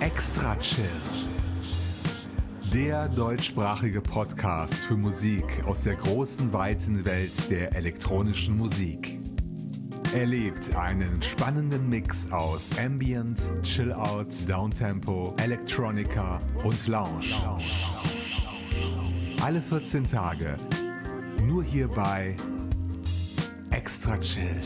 Extra Chill. Der deutschsprachige Podcast für Musik aus der großen, weiten Welt der elektronischen Musik. Erlebt einen spannenden Mix aus Ambient, Chill-Out, Downtempo, Electronica und Lounge. Alle 14 Tage. Nur hier bei Extra Chill.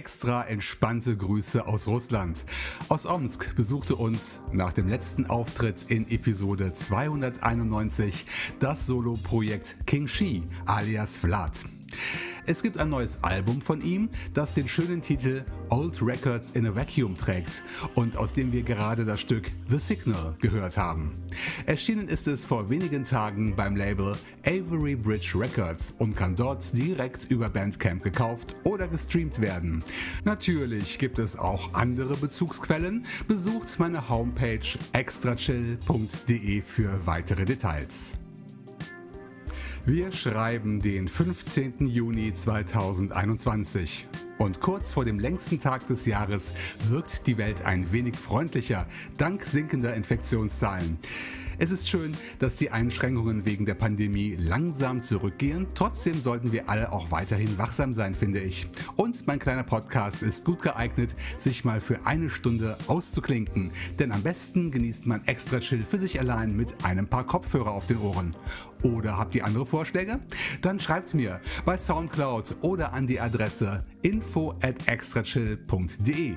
Extra entspannte Grüße aus Russland. Aus Omsk besuchte uns nach dem letzten Auftritt in Episode 291 das Solo-Projekt King Shi alias Vlad. Es gibt ein neues Album von ihm, das den schönen Titel Old Records in a Vacuum trägt und aus dem wir gerade das Stück The Signal gehört haben. Erschienen ist es vor wenigen Tagen beim Label Avery Bridge Records und kann dort direkt über Bandcamp gekauft oder gestreamt werden. Natürlich gibt es auch andere Bezugsquellen. Besucht meine Homepage extrachill.de für weitere Details. Wir schreiben den 15. Juni 2021. Und kurz vor dem längsten Tag des Jahres wirkt die Welt ein wenig freundlicher, dank sinkender Infektionszahlen. Es ist schön, dass die Einschränkungen wegen der Pandemie langsam zurückgehen. Trotzdem sollten wir alle auch weiterhin wachsam sein, finde ich. Und mein kleiner Podcast ist gut geeignet, sich mal für eine Stunde auszuklinken. Denn am besten genießt man extra Chill für sich allein mit einem paar Kopfhörer auf den Ohren. Oder habt ihr andere Vorschläge? Dann schreibt mir bei Soundcloud oder an die Adresse info at extrachill.de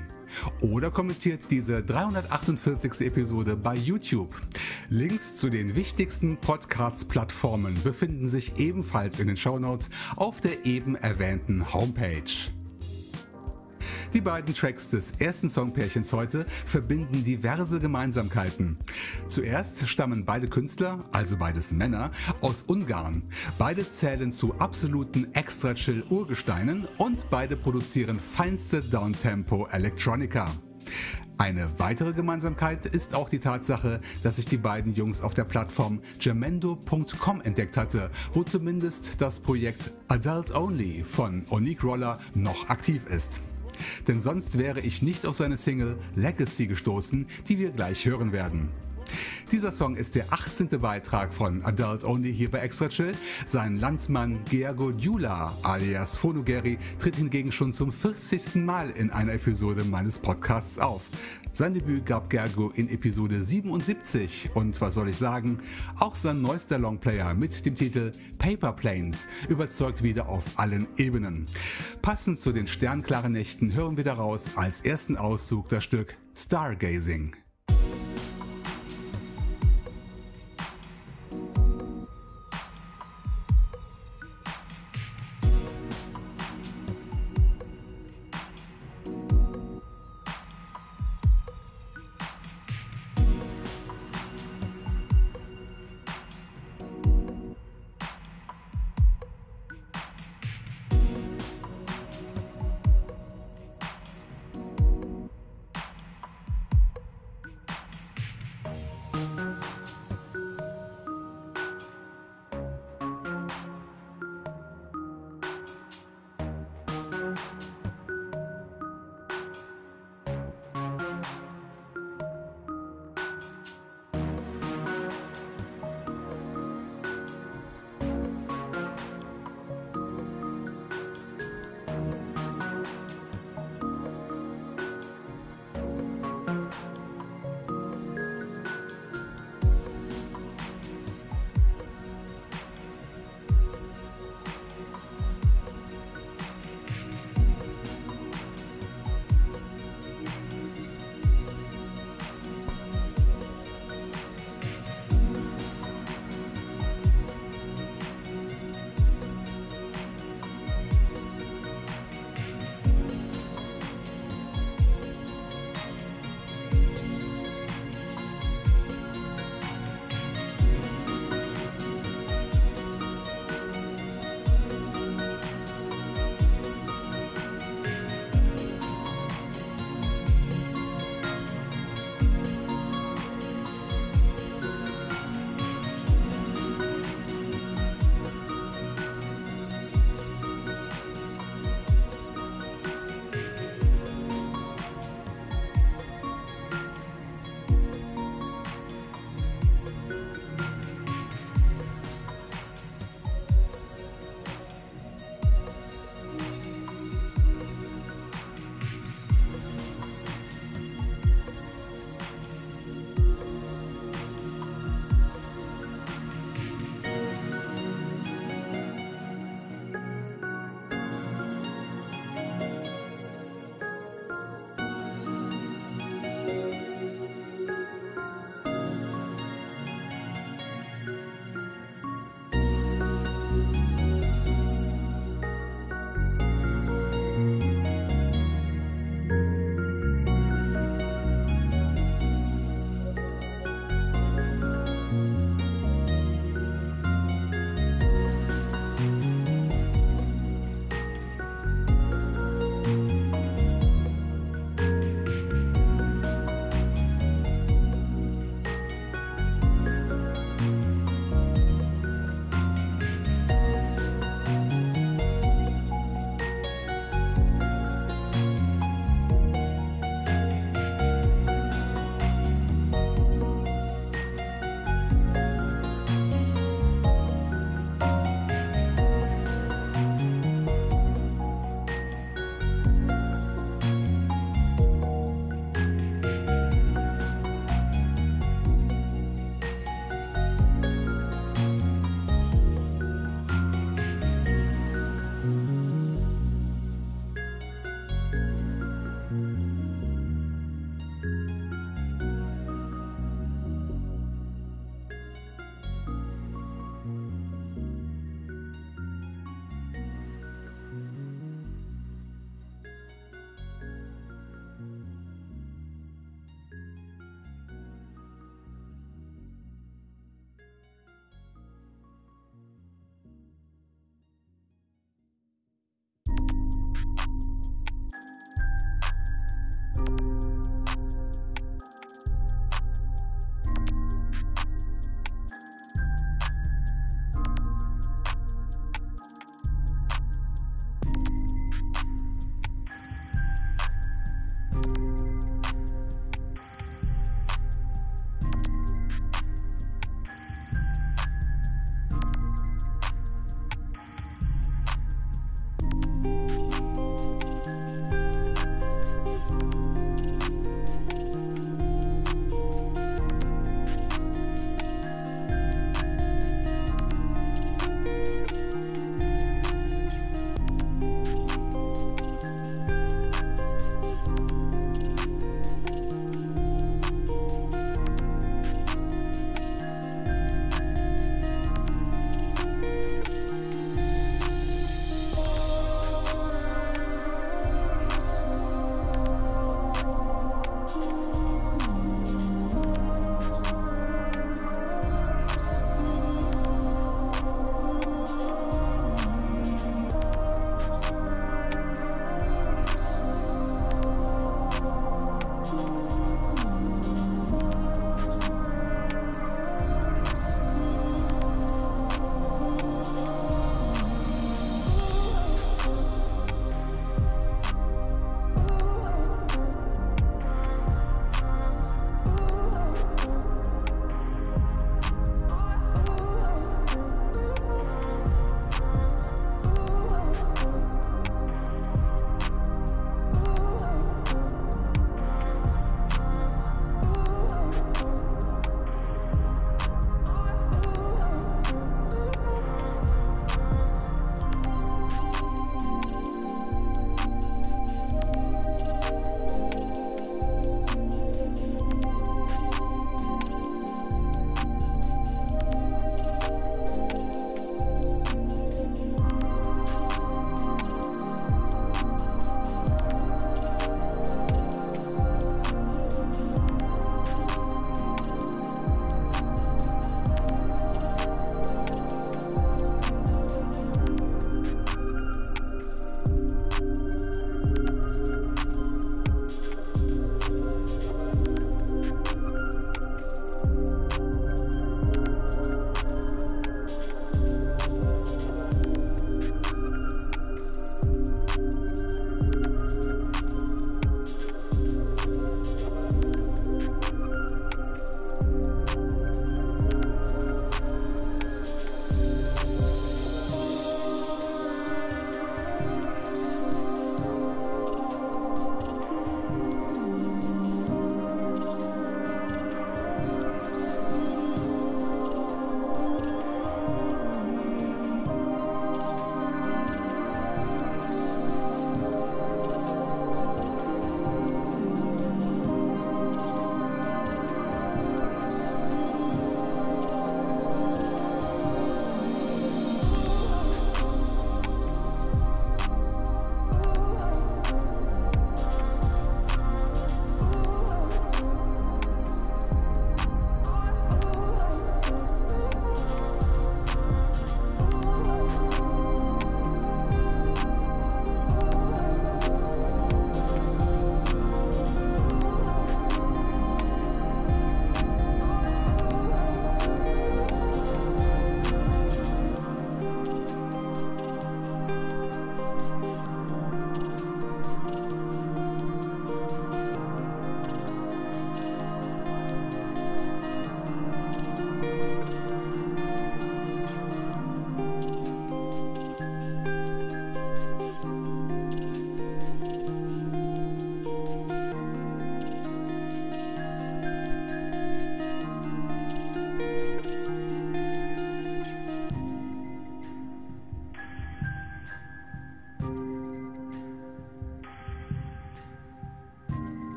oder kommentiert diese 348. Episode bei YouTube. Links zu den wichtigsten Podcast-Plattformen befinden sich ebenfalls in den Shownotes auf der eben erwähnten Homepage. Die beiden Tracks des ersten Songpärchens heute verbinden diverse Gemeinsamkeiten. Zuerst stammen beide Künstler, also beides Männer, aus Ungarn. Beide zählen zu absoluten Extra-Chill-Urgesteinen und beide produzieren feinste Downtempo Electronica. Eine weitere Gemeinsamkeit ist auch die Tatsache, dass ich die beiden Jungs auf der Plattform jamendo.com entdeckt hatte, wo zumindest das Projekt Adult Only von Onik Roller noch aktiv ist. Denn sonst wäre ich nicht auf seine Single Legacy gestoßen, die wir gleich hören werden. Dieser Song ist der 18. Beitrag von Adult Only hier bei Extra Chill. Sein Landsmann Gergo Djula alias Phonogeri tritt hingegen schon zum 40. Mal in einer Episode meines Podcasts auf. Sein Debüt gab Gergo in Episode 77 und was soll ich sagen, auch sein neuester Longplayer mit dem Titel Paper Planes überzeugt wieder auf allen Ebenen. Passend zu den sternklaren Nächten hören wir daraus als ersten Auszug das Stück Stargazing.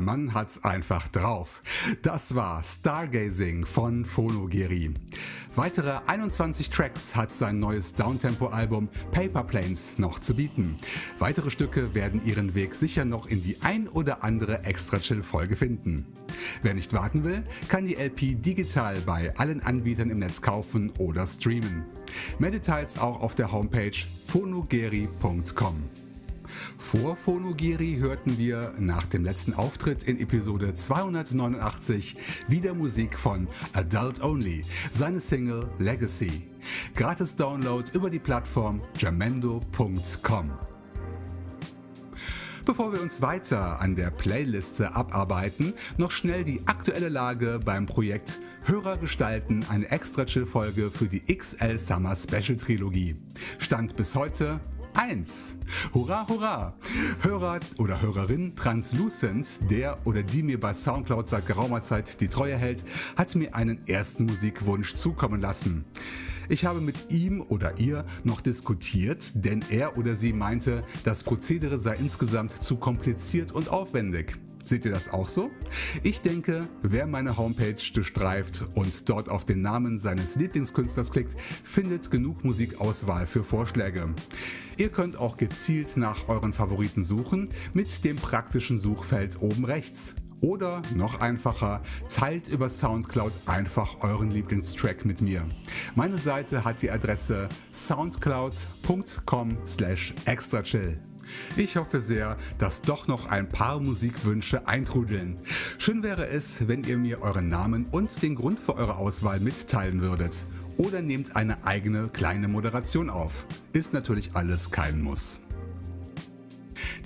Der Mann hat's einfach drauf. Das war Stargazing von Phonogeri. Weitere 21 Tracks hat sein neues Downtempo-Album Paper Planes noch zu bieten. Weitere Stücke werden ihren Weg sicher noch in die ein oder andere Extra-Chill-Folge finden. Wer nicht warten will, kann die LP digital bei allen Anbietern im Netz kaufen oder streamen. Mehr Details auch auf der Homepage phonogeri.com. Vor Phonogiri hörten wir nach dem letzten Auftritt in Episode 289 wieder Musik von Adult Only, seine Single Legacy. Gratis Download über die Plattform jamendo.com. Bevor wir uns weiter an der Playliste abarbeiten, noch schnell die aktuelle Lage beim Projekt Hörer gestalten eine extra Chill-Folge für die XL Summer Special Trilogie. Stand bis heute 1. Hurra, hurra! Hörer oder Hörerin Translucent, der oder die mir bei Soundcloud seit geraumer Zeit die Treue hält, hat mir einen ersten Musikwunsch zukommen lassen. Ich habe mit ihm oder ihr noch diskutiert, denn er oder sie meinte, das Prozedere sei insgesamt zu kompliziert und aufwendig. Seht ihr das auch so? Ich denke, wer meine Homepage durchstreift und dort auf den Namen seines Lieblingskünstlers klickt, findet genug Musikauswahl für Vorschläge. Ihr könnt auch gezielt nach euren Favoriten suchen mit dem praktischen Suchfeld oben rechts. Oder noch einfacher, teilt über Soundcloud einfach euren Lieblingstrack mit mir. Meine Seite hat die Adresse soundcloud.com slash extrachill. Ich hoffe sehr, dass doch noch ein paar Musikwünsche eintrudeln. Schön wäre es, wenn ihr mir euren Namen und den Grund für eure Auswahl mitteilen würdet. Oder nehmt eine eigene kleine Moderation auf. Ist natürlich alles kein Muss.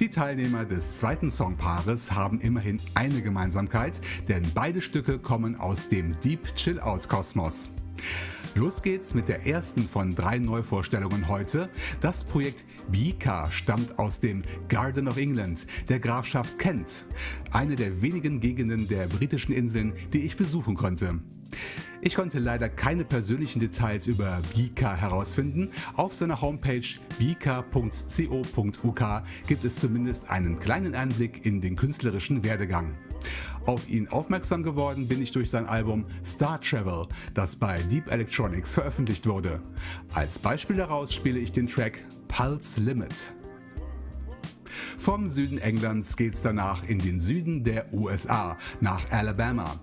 Die Teilnehmer des zweiten Songpaares haben immerhin eine Gemeinsamkeit, denn beide Stücke kommen aus dem Deep Chill Out Kosmos. Los geht's mit der ersten von drei Neuvorstellungen heute. Das Projekt Bika stammt aus dem Garden of England, der Grafschaft Kent, eine der wenigen Gegenden der britischen Inseln, die ich besuchen konnte. Ich konnte leider keine persönlichen Details über Bika herausfinden. Auf seiner Homepage bika.co.uk gibt es zumindest einen kleinen Einblick in den künstlerischen Werdegang. Auf ihn aufmerksam geworden bin ich durch sein Album Star Travel, das bei Deep Electronics veröffentlicht wurde. Als Beispiel daraus spiele ich den Track Pulse Limit. Vom Süden Englands geht's danach in den Süden der USA, nach Alabama.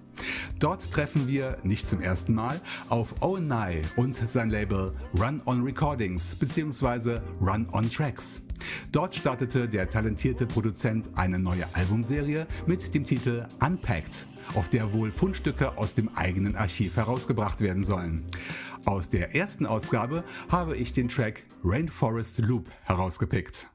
Dort treffen wir, nicht zum ersten Mal, auf Owen Nye und sein Label Run On Recordings bzw. Run On Tracks. Dort startete der talentierte Produzent eine neue Albumserie mit dem Titel Unpacked, auf der wohl Fundstücke aus dem eigenen Archiv herausgebracht werden sollen. Aus der ersten Ausgabe habe ich den Track Rainforest Loop herausgepickt.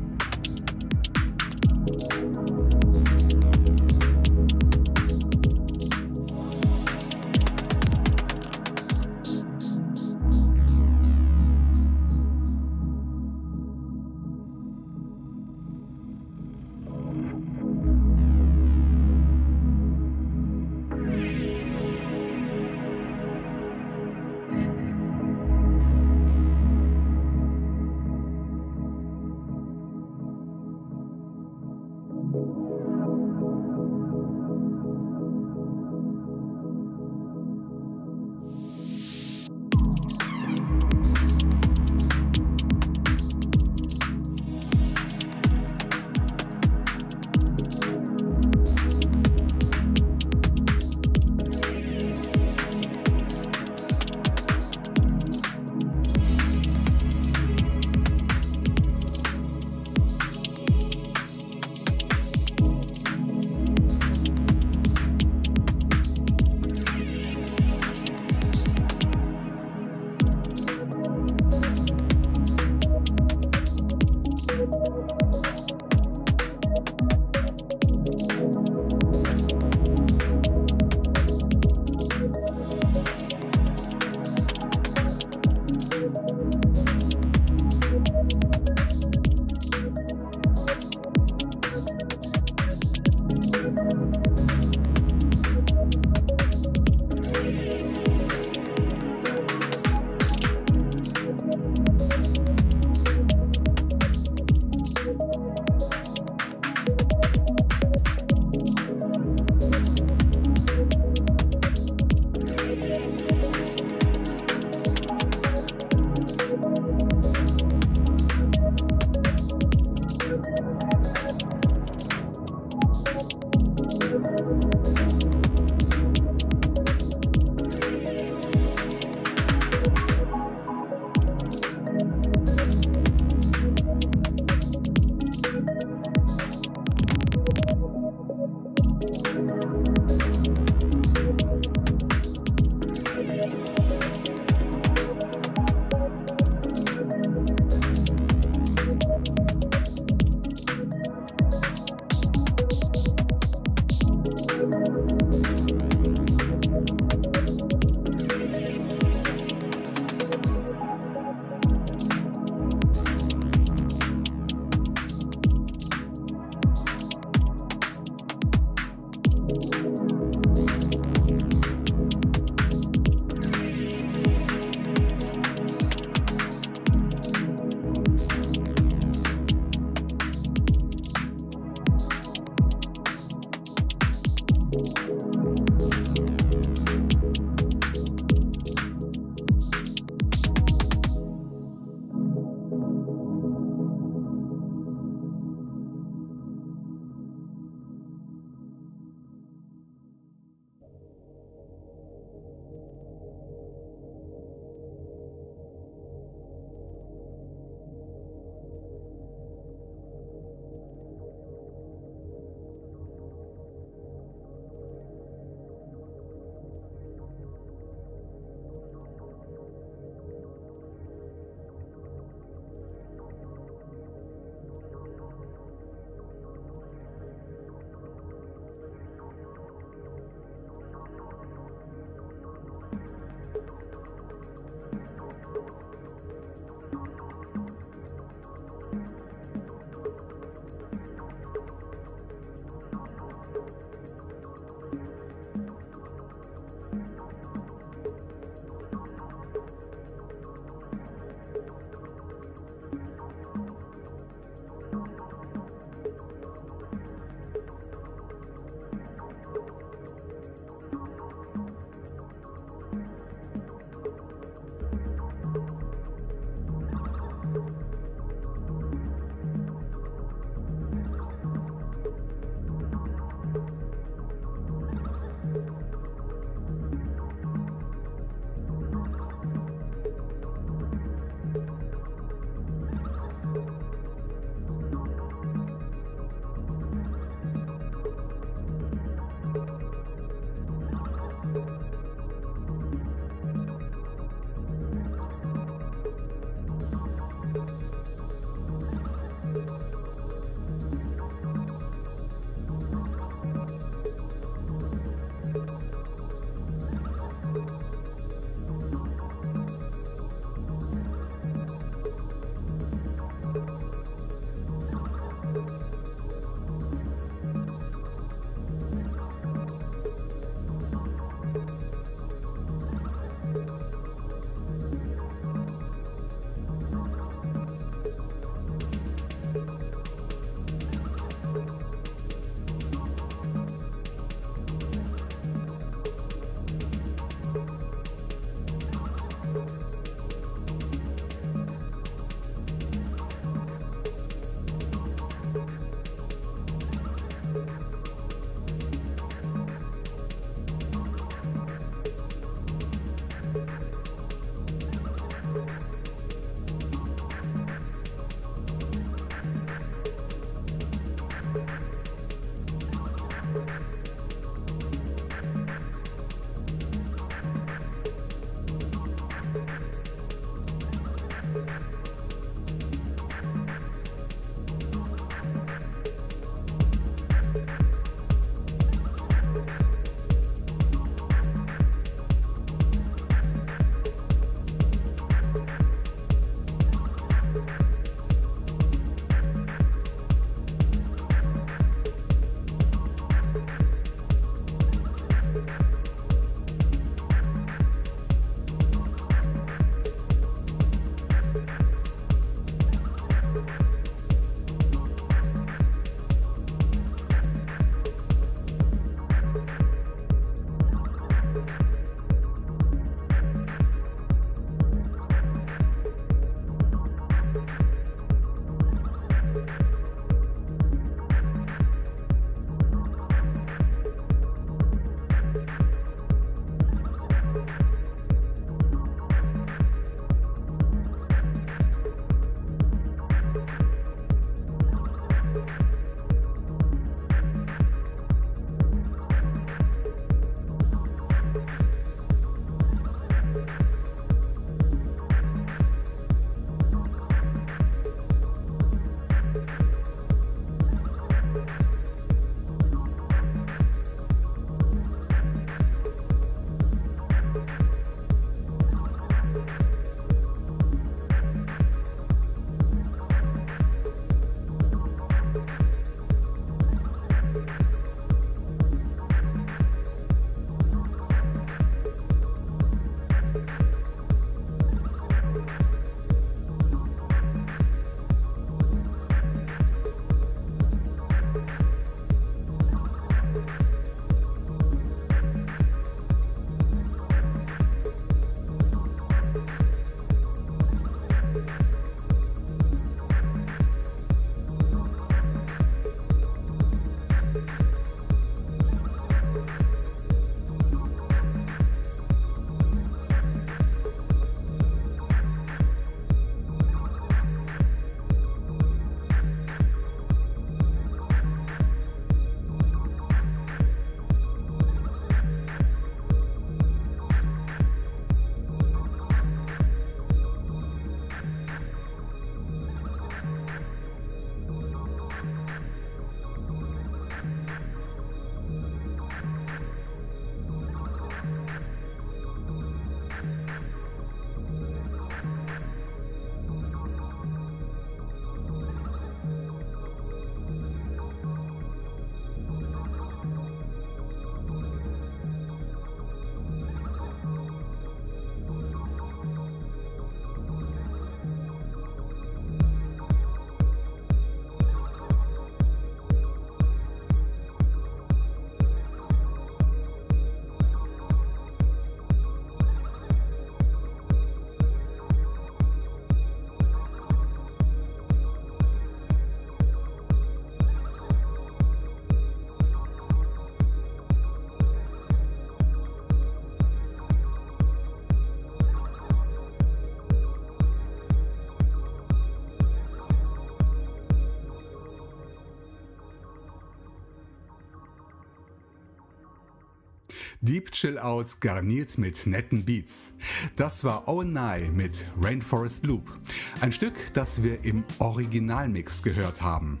Deep Chill Out garniert mit netten Beats. Das war Owen Nye mit Rainforest Loop. Ein Stück, das wir im Originalmix gehört haben.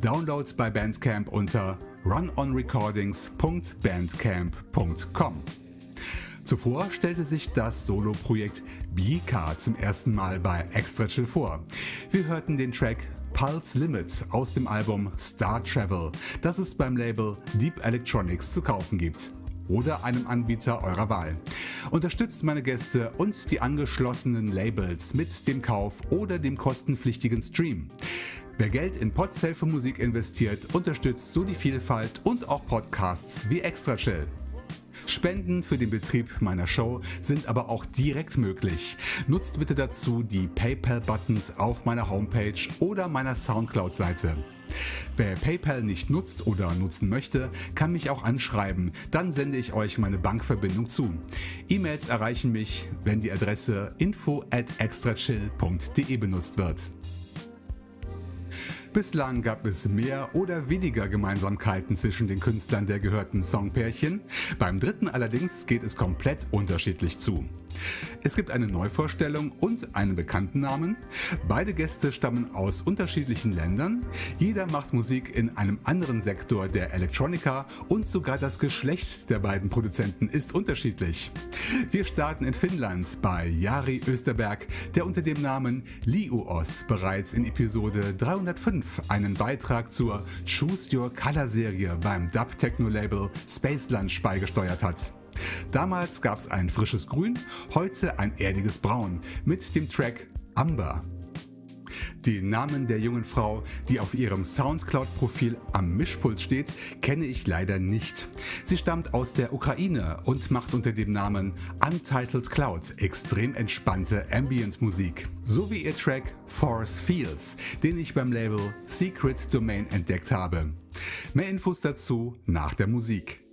Download bei Bandcamp unter runonrecordings.bandcamp.com. Zuvor stellte sich das Solo-Projekt Bika zum ersten Mal bei Extra Chill vor. Wir hörten den Track Pulse Limit aus dem Album Star Travel, das es beim Label Deep Electronics zu kaufen gibt oder einem Anbieter eurer Wahl. Unterstützt meine Gäste und die angeschlossenen Labels mit dem Kauf oder dem kostenpflichtigen Stream. Wer Geld in Podsafe für Musik investiert, unterstützt so die Vielfalt und auch Podcasts wie Extra Chill. Spenden für den Betrieb meiner Show sind aber auch direkt möglich. Nutzt bitte dazu die PayPal-Buttons auf meiner Homepage oder meiner Soundcloud-Seite. Wer PayPal nicht nutzt oder nutzen möchte, kann mich auch anschreiben. Dann sende ich euch meine Bankverbindung zu. E-Mails erreichen mich, wenn die Adresse info at extrachill.de benutzt wird. Bislang gab es mehr oder weniger Gemeinsamkeiten zwischen den Künstlern der gehörten Songpärchen. Beim dritten allerdings geht es komplett unterschiedlich zu. Es gibt eine Neuvorstellung und einen bekannten Namen. Beide Gäste stammen aus unterschiedlichen Ländern. Jeder macht Musik in einem anderen Sektor der Elektronika und sogar das Geschlecht der beiden Produzenten ist unterschiedlich. Wir starten in Finnland bei Jari Österberg, der unter dem Namen Liuos bereits in Episode 305 einen Beitrag zur Choose Your Color Serie beim Dub Techno Label Space Lunch beigesteuert hat. Damals gab es ein frisches Grün, heute ein erdiges Braun mit dem Track Amber. Den Namen der jungen Frau, die auf ihrem Soundcloud-Profil am Mischpult steht, kenne ich leider nicht. Sie stammt aus der Ukraine und macht unter dem Namen Untitled Cloud extrem entspannte Ambient-Musik. So wie ihr Track Force Fields, den ich beim Label Secret Domain entdeckt habe. Mehr Infos dazu nach der Musik.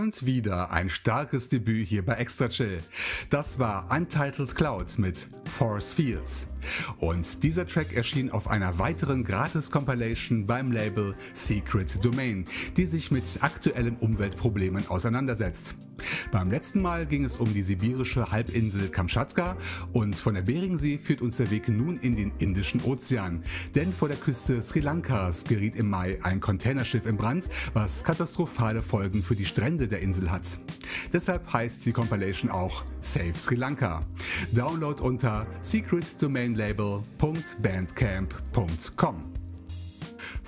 Und wieder ein starkes Debüt hier bei Extra Chill. Das war Untitled Cloud mit Force Fields. Und dieser Track erschien auf einer weiteren Gratis-Compilation beim Label Secret Domain, die sich mit aktuellen Umweltproblemen auseinandersetzt. Beim letzten Mal ging es um die sibirische Halbinsel Kamtschatka und von der Beringsee führt uns der Weg nun in den Indischen Ozean. Denn vor der Küste Sri Lankas geriet im Mai ein Containerschiff in Brand, was katastrophale Folgen für die Strände der Insel hat. Deshalb heißt die Compilation auch Save Sri Lanka. Download unter secretdomainlabel.bandcamp.com.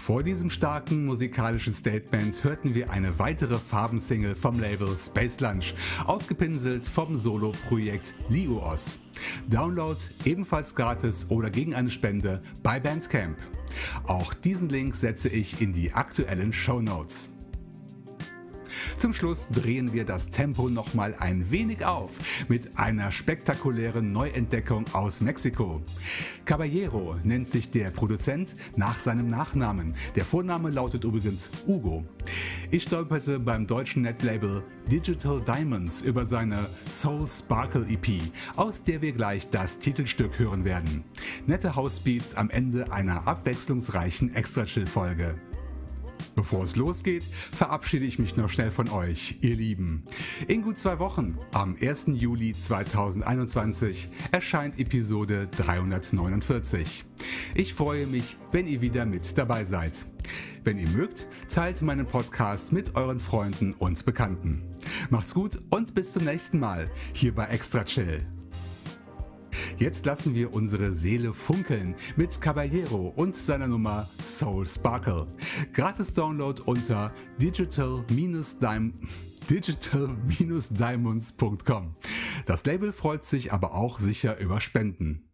Vor diesem starken musikalischen Statement hörten wir eine weitere Farbensingle vom Label Space Lunch, aufgepinselt vom Solo-Projekt Liuos. Download ebenfalls gratis oder gegen eine Spende bei Bandcamp. Auch diesen Link setze ich in die aktuellen Show Notes. Zum Schluss drehen wir das Tempo nochmal ein wenig auf mit einer spektakulären Neuentdeckung aus Mexiko. Caballero nennt sich der Produzent nach seinem Nachnamen. Der Vorname lautet übrigens Hugo. Ich stolperte beim deutschen Netlabel Digital Diamonds über seine Soul Sparkle EP, aus der wir gleich das Titelstück hören werden. Nette Housebeats am Ende einer abwechslungsreichen Extra-Chill-Folge. Bevor es losgeht, verabschiede ich mich noch schnell von euch, ihr Lieben. In gut zwei Wochen, am 1. Juli 2021, erscheint Episode 349. Ich freue mich, wenn ihr wieder mit dabei seid. Wenn ihr mögt, teilt meinen Podcast mit euren Freunden und Bekannten. Macht's gut und bis zum nächsten Mal hier bei Extra Chill. Jetzt lassen wir unsere Seele funkeln mit Caballero und seiner Nummer Soul Sparkle. Gratis Download unter digital-diamonds.com. Das Label freut sich aber auch sicher über Spenden.